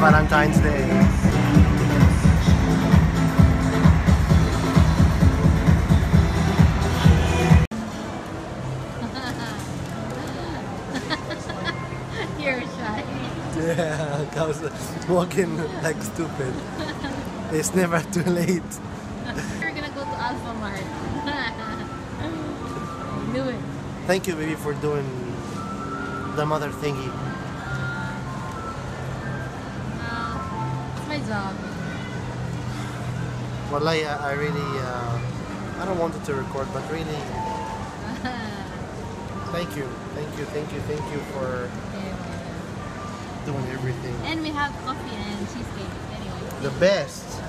Valentine's Day. You're shy. Yeah, I was walking like stupid. It's never too late. We're gonna go to Alfamart. Knew it. Thank you, baby, for doing the mother thingy. Job. Wallahi, I, I really, uh, I don't want it to record, but really, thank you, thank you, thank you, thank you for doing everything. and we have coffee and cheesecake anyway. The best.